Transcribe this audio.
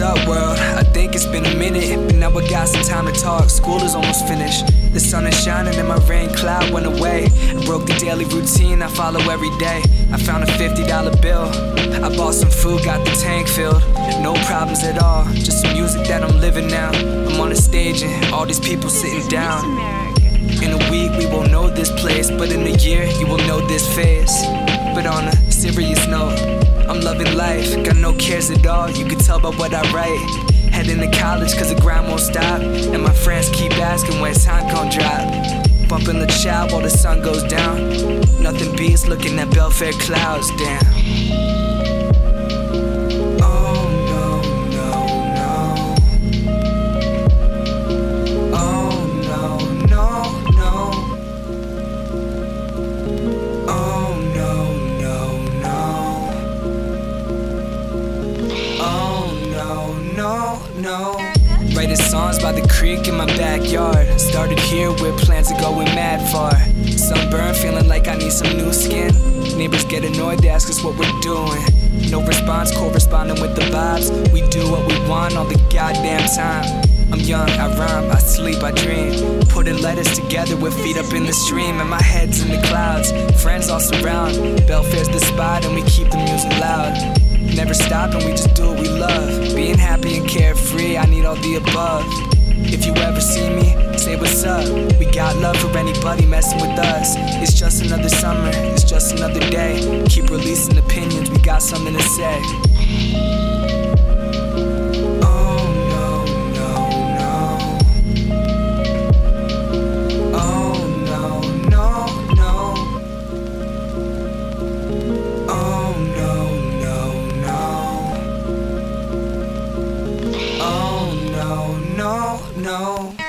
What's up, world? I think it's been a minute, but now I got some time to talk. School is almost finished. The sun is shining and my rain cloud went away. I broke the daily routine I follow every day. I found a $50 bill. I bought some food, got the tank filled. No problems at all, just some music that I'm living now. I'm on a stage and all these people sitting down. In a week, we won't know this place, but in a year, you will know this face. But on a serious note, I'm loving life, got no cares at all. You can tell by what I write. Heading to college, cause the grind won't stop. And my friends keep asking when time gon' drop. Bumping the child while the sun goes down. Nothing beats looking at Belfair clouds, damn. Writing songs by the creek in my backyard. Started here with plans to go in mad far. Sunburn, feeling like I need some new skin. Neighbors get annoyed, they ask us what we're doing. No response, corresponding with the vibes. We do what we want all the goddamn time. I'm young, I rhyme, I sleep, I dream. Putting letters together with feet up in the stream, and my head's in the clouds. Friends all surround. Belfair's the spot, and we keep the music loud. Never stop, and we just do what we love. Being happy and carefree, I need all the above. If you ever see me, say what's up. We got love for anybody messing with us. It's just another summer, it's just another day. Keep releasing opinions, we got something to say. No.